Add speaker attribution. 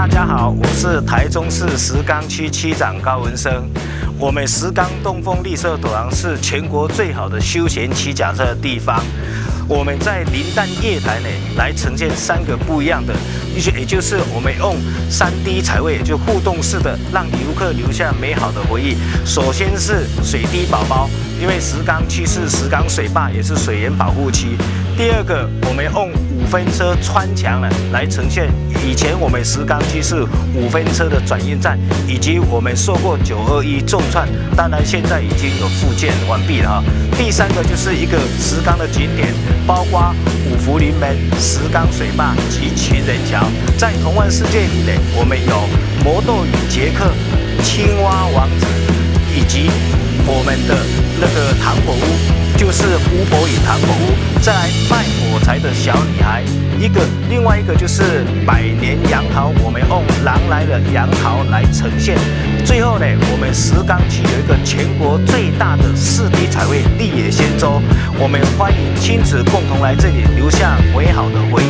Speaker 1: 大家好，我是台中市石冈区区长高文生。我们石冈东风绿色走廊是全国最好的休闲骑脚车的地方。我们在林丹夜台呢，来呈现三个不一样的，一些也就是我们用三 D 彩绘，就互动式的，让游客留下美好的回忆。首先是水滴宝宝，因为石冈区是石冈水坝，也是水源保护区。第二个，我们用五分车穿墙呢，来呈现以前我们石冈区是五分车的转运站，以及我们受过九二一重创，当然现在已经有复建完毕了啊。第三个就是一个石冈的景点。包括五福临门、石冈水坝及情人桥，在童幻世界里呢，我们有魔豆与杰克、及我们的那个糖果屋，就是巫婆与糖果屋。在卖火柴的小女孩，一个另外一个就是百年杨桃，我们用狼来的杨桃来呈现。最后呢，我们石冈区有一个全国最大的四 D 彩绘绿野仙踪，我们欢迎亲子共同来这里留下美好的回忆。